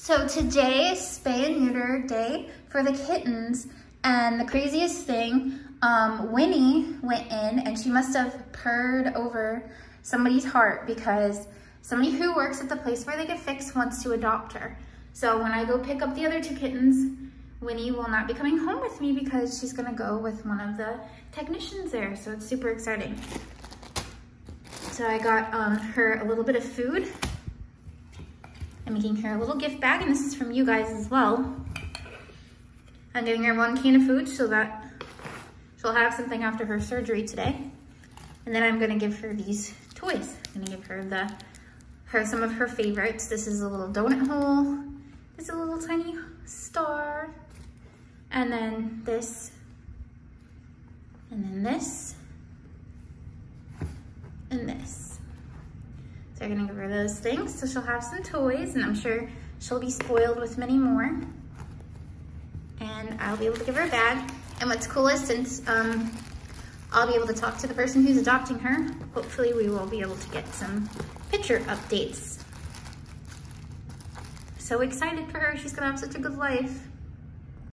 So today is spay and neuter day for the kittens. And the craziest thing, um, Winnie went in and she must have purred over somebody's heart because somebody who works at the place where they get fixed wants to adopt her. So when I go pick up the other two kittens, Winnie will not be coming home with me because she's gonna go with one of the technicians there. So it's super exciting. So I got um, her a little bit of food I'm making her a little gift bag, and this is from you guys as well. I'm giving her one can of food so that she'll have something after her surgery today. And then I'm gonna give her these toys. I'm gonna give her the her some of her favorites. This is a little donut hole. This is a little tiny star. And then this. And then this. And this. So I'm gonna give her those things so she'll have some toys and I'm sure she'll be spoiled with many more. And I'll be able to give her a bag. And what's cool is since um, I'll be able to talk to the person who's adopting her, hopefully we will be able to get some picture updates. So excited for her, she's gonna have such a good life.